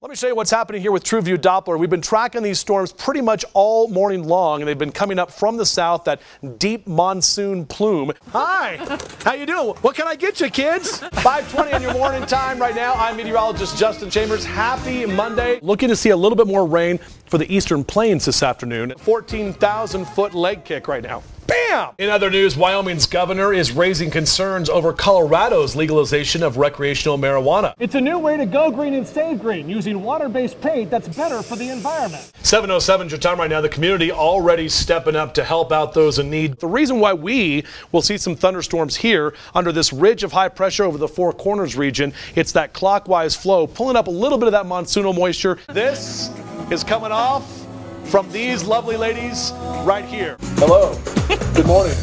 Let me show you what's happening here with TrueView Doppler. We've been tracking these storms pretty much all morning long, and they've been coming up from the south, that deep monsoon plume. Hi, how you doing? What can I get you, kids? 520 on your morning time right now. I'm meteorologist Justin Chambers. Happy Monday. Looking to see a little bit more rain for the eastern plains this afternoon. 14,000 foot leg kick right now. Bam! In other news, Wyoming's governor is raising concerns over Colorado's legalization of recreational marijuana. It's a new way to go green and save green using water-based paint that's better for the environment. 707 your time right now. The community already stepping up to help out those in need. The reason why we will see some thunderstorms here under this ridge of high pressure over the Four Corners region, it's that clockwise flow pulling up a little bit of that monsoonal moisture. This is coming off from these lovely ladies right here. Hello. Good morning.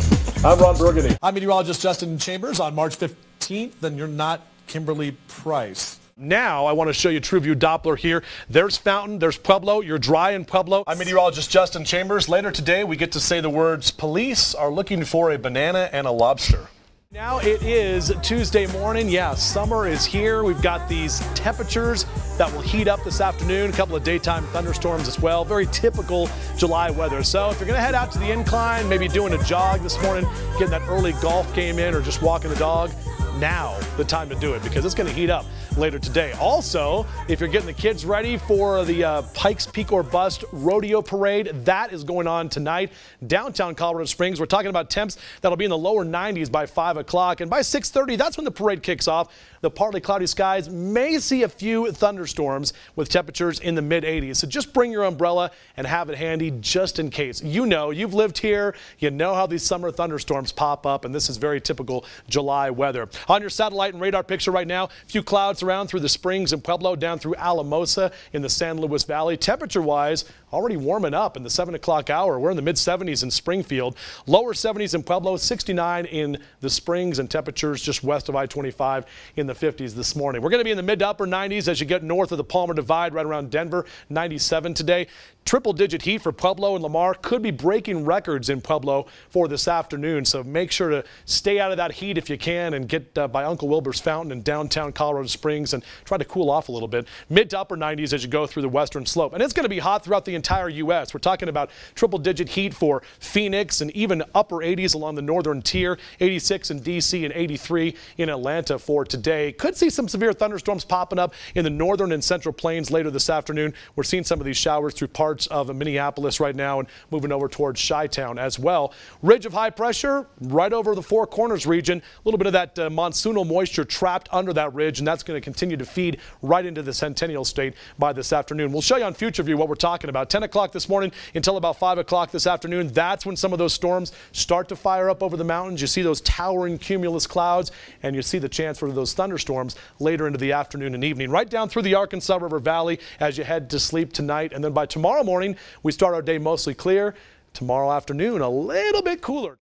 I'm Ron Burgundy. I'm meteorologist Justin Chambers on March 15th, and you're not Kimberly Price. Now I want to show you TrueView Doppler here. There's Fountain, there's Pueblo. You're dry in Pueblo. I'm meteorologist Justin Chambers. Later today, we get to say the words, police are looking for a banana and a lobster. Now it is Tuesday morning. Yeah, summer is here. We've got these temperatures that will heat up this afternoon. A couple of daytime thunderstorms as well. Very typical July weather. So if you're going to head out to the incline, maybe doing a jog this morning, getting that early golf game in, or just walking the dog, now the time to do it because it's going to heat up later today. Also, if you're getting the kids ready for the uh, Pikes Peak or Bust Rodeo Parade, that is going on tonight downtown Colorado Springs. We're talking about temps that'll be in the lower 90s by 5 o'clock, and by 6:30, that's when the parade kicks off. The partly cloudy skies may see a few thunderstorms with temperatures in the mid 80s. So just bring your umbrella and have it handy just in case. You know, you've lived here, you know how these summer thunderstorms pop up, and this is very typical July weather. On your satellite and radar picture right now, a few clouds around through the Springs and Pueblo, down through Alamosa in the San Luis Valley. Temperature-wise, already warming up in the 7 o'clock hour. We're in the mid-70s in Springfield. Lower 70s in Pueblo, 69 in the Springs, and temperatures just west of I-25 in the 50s this morning. We're going to be in the mid to upper 90s as you get north of the Palmer Divide right around Denver, 97 today. Triple digit heat for Pueblo and Lamar could be breaking records in Pueblo for this afternoon. So make sure to stay out of that heat if you can and get uh, by Uncle Wilber's Fountain in downtown Colorado Springs and try to cool off a little bit. Mid to upper 90s as you go through the western slope. And it's going to be hot throughout the entire U.S. We're talking about triple digit heat for Phoenix and even upper 80s along the northern tier. 86 in D.C. and 83 in Atlanta for today. Could see some severe thunderstorms popping up in the northern and central plains later this afternoon. We're seeing some of these showers through parts parts of Minneapolis right now and moving over towards Chi-Town as well. Ridge of high pressure right over the Four Corners region. A little bit of that uh, monsoonal moisture trapped under that ridge, and that's going to continue to feed right into the Centennial State by this afternoon. We'll show you on Future View what we're talking about. 10 o'clock this morning until about 5 o'clock this afternoon. That's when some of those storms start to fire up over the mountains. You see those towering cumulus clouds, and you see the chance for those thunderstorms later into the afternoon and evening. Right down through the Arkansas River Valley as you head to sleep tonight. And then by tomorrow morning, we start our day mostly clear. Tomorrow afternoon, a little bit cooler.